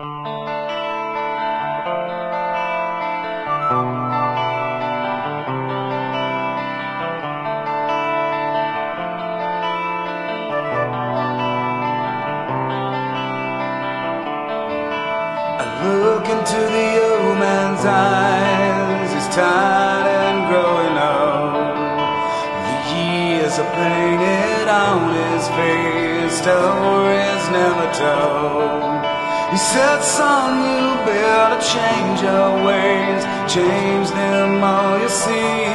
I look into the old man's eyes. He's tired and growing old. The years are painted on his face. Stories never told. He said, son, you better change your ways. Change them all you see.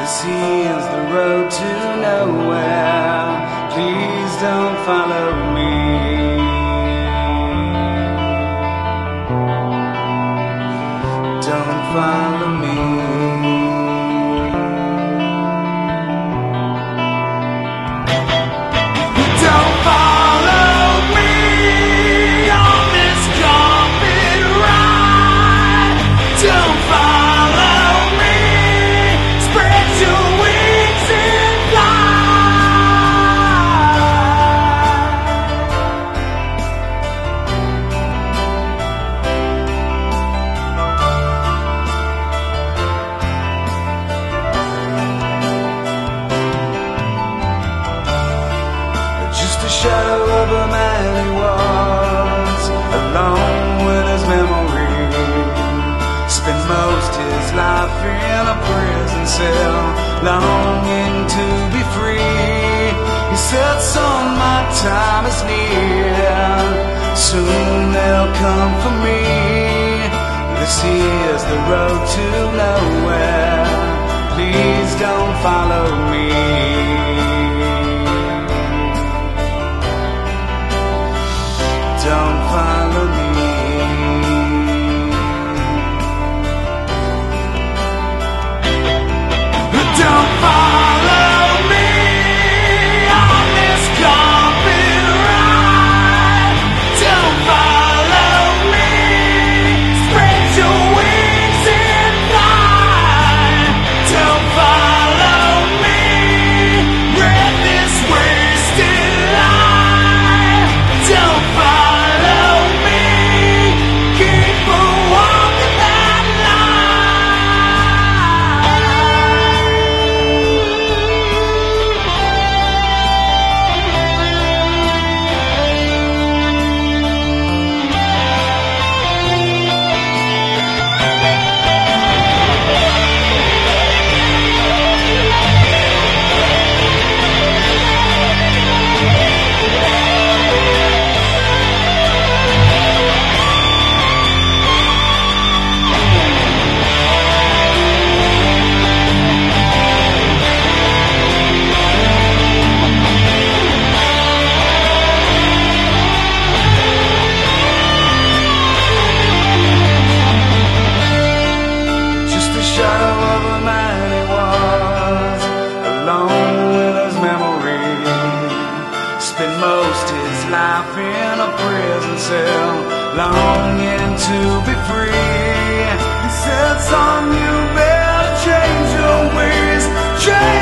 This is the road to nowhere. Please don't follow me. don't follow me. Longing to be free. He said, son, my time is near. Soon they'll come for me. This is the road to nowhere. Please don't follow me. Don't follow shadow of a man he was, alone with his memory. Spent most his life in a prison cell, longing to be free. He said, son, you better change your ways, change